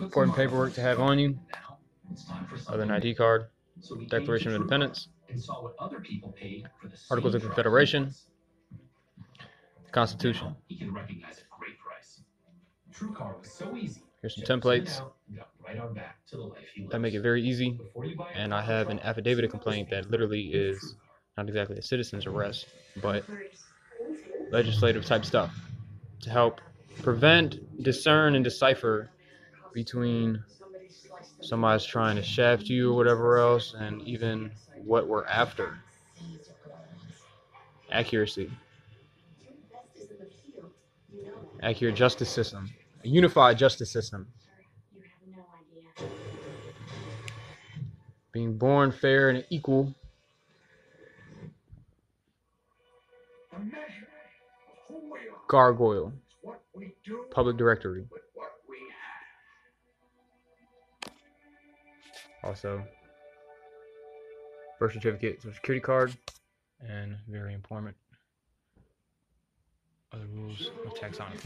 Important paperwork to have on you. Other than ID card, Declaration of Independence, Articles of Confederation, the Constitution. He can recognize a great price. TrueCar was. Here's some templates out, we got right on back to the life he that make it very easy. Before you And I have an affidavit of complaint that literally is not exactly a citizen's arrest, but legislative type stuff to help prevent, discern, and decipher between somebody's trying to shaft you or whatever else, and even what we're after. Accuracy, accurate justice system, a unified justice system, being born fair and equal. Gargoyle, public directory. Also, birth certificate, social security card, and very important, other rules of taxonomy.